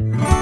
you.